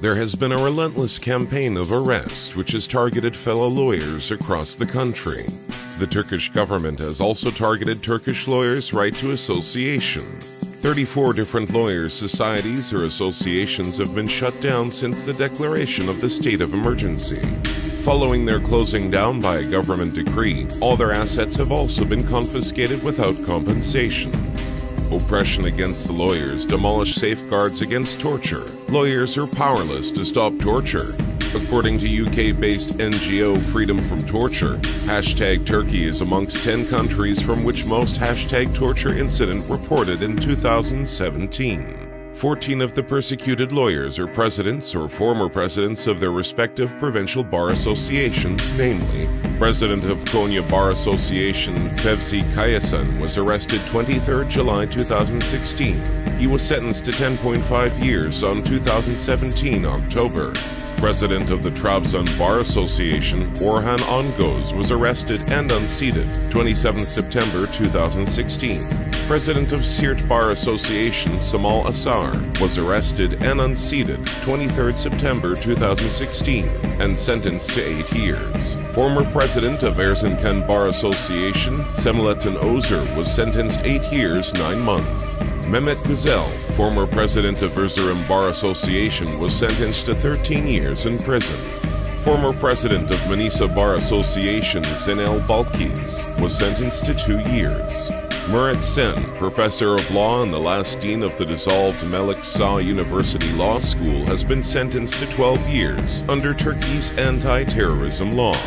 There has been a relentless campaign of arrest which has targeted fellow lawyers across the country. The Turkish government has also targeted Turkish lawyers' right to association. 34 different lawyers' societies or associations have been shut down since the declaration of the state of emergency. Following their closing down by a government decree, all their assets have also been confiscated without compensation. Oppression against the lawyers demolish safeguards against torture. Lawyers are powerless to stop torture. According to UK based NGO Freedom from Torture, hashtag Turkey is amongst 10 countries from which most hashtag torture incident reported in 2017. 14 of the persecuted lawyers are presidents or former presidents of their respective provincial bar associations, namely, President of Konya Bar Association Fevzi Kayacan was arrested 23 July 2016. He was sentenced to 10.5 years on 2017 October. President of the Trabzon Bar Association, Orhan Ongoz, was arrested and unseated 27 September 2016. President of Siirt Bar Association, Samal Asar, was arrested and unseated 23 September 2016 and sentenced to eight years. Former president of Erzincan Bar Association, Semletin Ozer, was sentenced eight years, nine months. Mehmet Güzel, former president of Erzurum Bar Association, was sentenced to 13 years in prison. Former president of Manisa Bar Association, Zeynel Balkis, was sentenced to two years. Murat Sen, professor of law and the last dean of the dissolved Melik Sah University Law School, has been sentenced to 12 years under Turkey's anti terrorism law.